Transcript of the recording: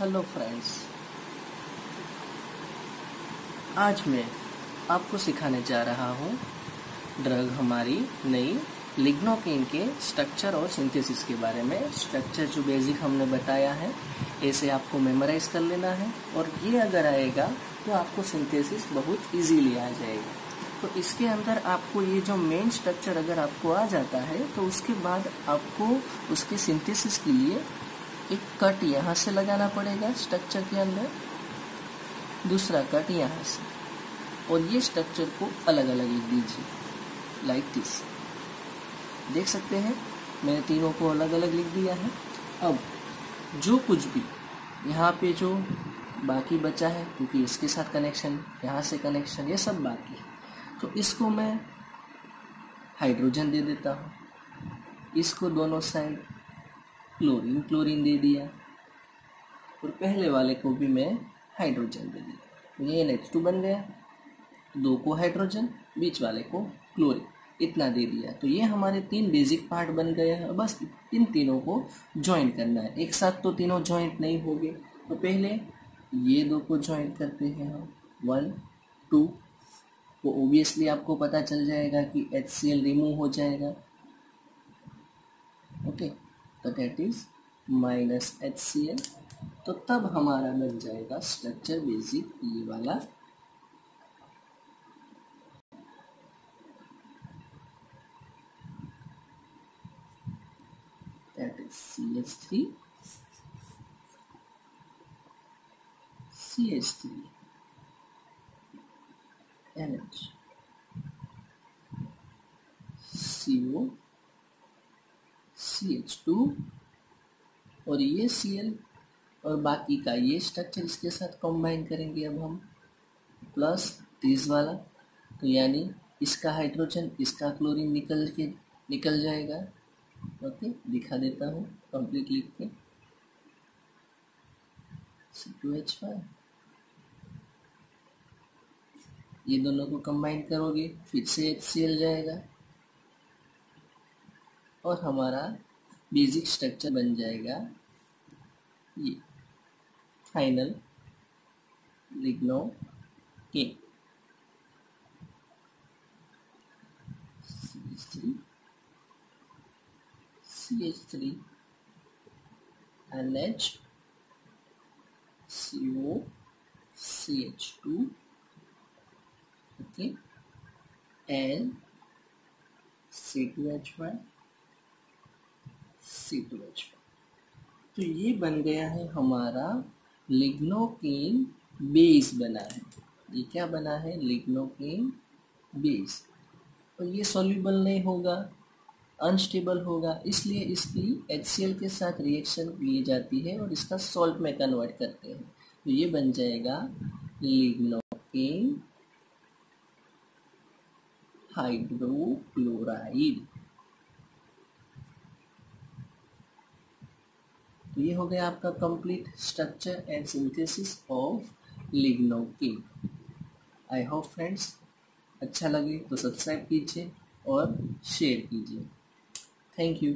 Hello friends आज मैं आपको सिखाने जा रहा हूँ ड्रग हमारी नई लिग्नोकेन के स्ट्रक्चर और सिंथेसिस के बारे में। स्ट्रक्चर जो बेसिक हमने बताया है, ऐसे आपको मेमोराइज कर लेना है और ये अगर आएगा तो आपको सिंथेसिस बहुत इजीली आ जाएगा। तो इसके अंदर आपको ये जो मेन स्ट्रक्चर अगर आपको आ जाता है तो उसके बाद आपको उसके सिंथेसिस के लिए एक कट यहाँ से लगाना पड़ेगा स्ट्रक्चर के अंदर। दूसरा कट यहाँ से। और ये स्ट्रक्चर को अलग अलग लिख दीजिए लाइक दिस देख सकते हैं, मैंने तीनों को अलग अलग लिख दिया है। अब, जो कुछ भी यहाँ पे जो बाकी बचा है, क्योंकि इसके साथ कनेक्शन यहाँ से कनेक्शन ये सब बाकी है। तो इसको मैं हाइड्रोजन दे देता हूँ। इसको दोनों साइड क्लोरीन क्लोरीन दे दिया। और पहले वाले को भी मैं हाइड्रोजन दे दिया। तो ये एन एच टू बन गया। दो को हाइड्रोजन बीच वाले को क्लोरीन इतना दे दिया। तो ये हमारे तीन बेसिक पार्ट बन गए हैं। बस इन तीनों को ज्वाइन करना है। एक साथ तो तीनों ज्वाइंट नहीं होंगे। तो पहले ये दो को ज्वाइन करते हैं हम। वन टू तो ओबियसली आपको पता चल जाएगा कि एच रिमूव हो जाएगा। तो that is minus H C L तो तब हमारा बन जाएगा स्ट्रक्चर बेसिक ये वाला। That is CH3 CH3 NH CO CH2 और ये Cl और बाकी का ये स्ट्रक्चर इसके साथ कंबाइन करेंगे अब हम प्लस तीस वाला। तो यानी इसका हाइड्रोजन इसका क्लोरीन निकल के, निकल जाएगा। ओके दिखा देता हूँ कंप्लीट लिख के। सी टू एच फाइव ये दोनों को कंबाइन करोगे, फिर से एच सी एल जाएगा। और हमारा बेसिक स्ट्रक्चर बन जाएगा। ये फाइनल लिग्नो के three CH3 NH CO CH2 okay H C2H5 C2H5 तो ये बन गया है हमारा लिग्नोकेन बेस बना है। ये क्या बना है? Lignocaine base. और ये सॉल्यूबल नहीं होगा अनस्टेबल होगा, इसलिए इसकी एच के साथ रिएक्शन ली जाती है और इसका सॉल्ट में कन्वर्ट करते हैं। तो ये बन जाएगा लिग्नोकेन हाइड्रोक्लोराइड तो ये हो गया आपका complete structure and synthesis of lignocaine I hope friends अच्छा लगे तो सब्सक्राइब कीजिए और शेयर कीजिए थैंक you.